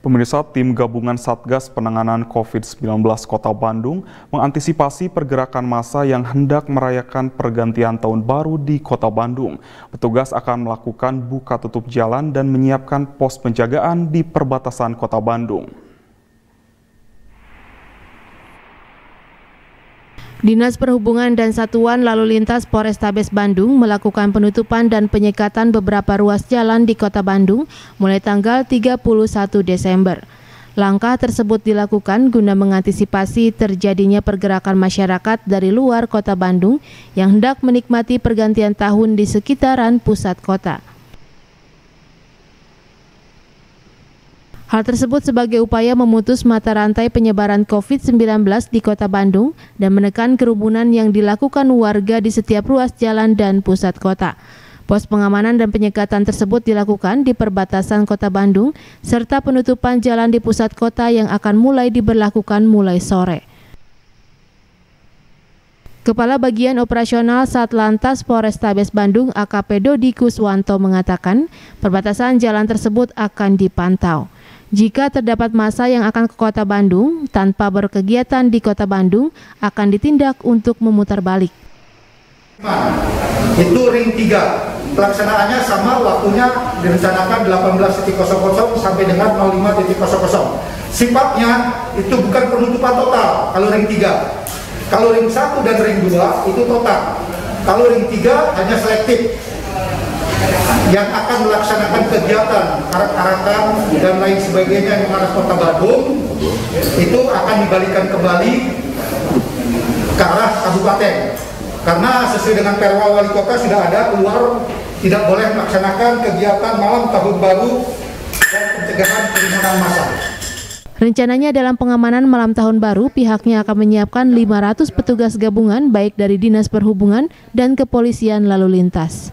Pemirsa tim gabungan Satgas Penanganan COVID-19 Kota Bandung mengantisipasi pergerakan massa yang hendak merayakan pergantian tahun baru di Kota Bandung. Petugas akan melakukan buka tutup jalan dan menyiapkan pos penjagaan di perbatasan Kota Bandung. Dinas Perhubungan dan Satuan Lalu Lintas Polrestabes Bandung melakukan penutupan dan penyekatan beberapa ruas jalan di Kota Bandung mulai tanggal 31 Desember. Langkah tersebut dilakukan guna mengantisipasi terjadinya pergerakan masyarakat dari luar Kota Bandung yang hendak menikmati pergantian tahun di sekitaran pusat kota. Hal tersebut sebagai upaya memutus mata rantai penyebaran COVID-19 di kota Bandung dan menekan kerumunan yang dilakukan warga di setiap ruas jalan dan pusat kota. Pos pengamanan dan penyekatan tersebut dilakukan di perbatasan kota Bandung, serta penutupan jalan di pusat kota yang akan mulai diberlakukan mulai sore. Kepala Bagian Operasional Satlantas Polrestabes Bandung AKP Dodi Kuswanto mengatakan, perbatasan jalan tersebut akan dipantau. Jika terdapat masa yang akan ke kota Bandung tanpa berkegiatan di kota Bandung akan ditindak untuk memutar balik. Itu ring 3. Pelaksanaannya sama waktunya direncanakan 18.00 sampai dengan 05.00. Sifatnya itu bukan penutupan total kalau ring 3. Kalau ring 1 dan ring 2 itu total. Kalau ring 3 hanya selektif yang akan melaksanakan kegiatan arak-arakan dan lain sebagainya yang mengarah kota Bandung itu akan dibalikan kembali ke arah kabupaten karena sesuai dengan perwa wali kota sudah ada keluar tidak boleh melaksanakan kegiatan malam tahun baru dan pencegahan kerumunan massa. Rencananya dalam pengamanan malam tahun baru, pihaknya akan menyiapkan 500 petugas gabungan baik dari Dinas Perhubungan dan Kepolisian Lalu Lintas.